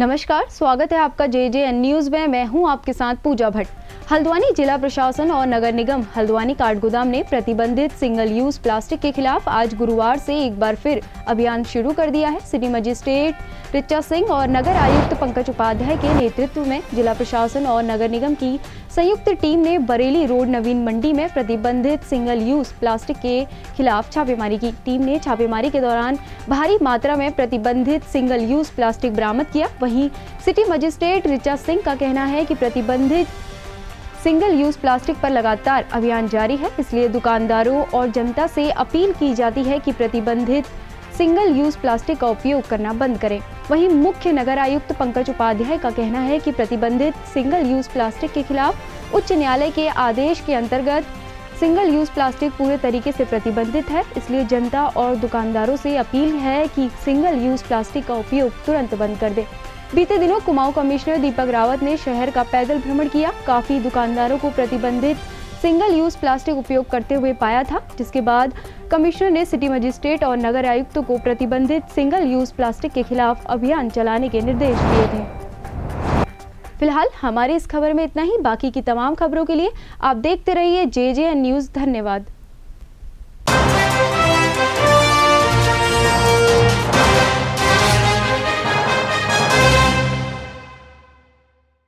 नमस्कार, स्वागत है आपका जे जे एन न्यूज़ में। मैं हूँ आपके साथ पूजा भट्ट। हल्द्वानी जिला प्रशासन और नगर निगम हल्द्वानी काठ गोदाम ने प्रतिबंधित सिंगल यूज़ प्लास्टिक के खिलाफ आज गुरुवार से एक बार फिर अभियान शुरू कर दिया है। सिटी मजिस्ट्रेट रिचा सिंह और नगर आयुक्त पंकज उपाध्याय के नेतृत्व में जिला प्रशासन और नगर निगम की संयुक्त टीम ने बरेली रोड नवीन मंडी में प्रतिबंधित सिंगल यूज़ प्लास्टिक के खिलाफ छापेमारी की। टीम ने छापेमारी के दौरान भारी मात्रा में प्रतिबंधित सिंगल यूज़ प्लास्टिक बरामद किया। वहीं सिटी मजिस्ट्रेट रिचा सिंह का कहना है कि प्रतिबंधित सिंगल यूज़ प्लास्टिक पर लगातार अभियान जारी है। इसलिए दुकानदारों और जनता से अपील की जाती है कि प्रतिबंधित सिंगल यूज़ प्लास्टिक का उपयोग करना बंद करें। वहीं मुख्य नगर आयुक्त पंकज उपाध्याय का कहना है कि प्रतिबंधित सिंगल यूज़ प्लास्टिक के खिलाफ उच्च न्यायालय के आदेश के अंतर्गत सिंगल यूज़ प्लास्टिक पूरे तरीके से प्रतिबंधित है। इसलिए जनता और दुकानदारों से अपील है कि सिंगल यूज़ प्लास्टिक का उपयोग तुरंत बंद कर दे। बीते दिनों कुमाऊं कमिश्नर दीपक रावत ने शहर का पैदल भ्रमण किया। काफ़ी दुकानदारों को प्रतिबंधित सिंगल यूज़ प्लास्टिक उपयोग करते हुए पाया था, जिसके बाद कमिश्नर ने सिटी मजिस्ट्रेट और नगर आयुक्त को प्रतिबंधित सिंगल यूज़ प्लास्टिक के खिलाफ अभियान चलाने के निर्देश दिए थे। फ़िलहाल हमारे इस खबर में इतना ही। बाकी की तमाम खबरों के लिए आप देखते रहिए जे जे न्यूज़। धन्यवाद।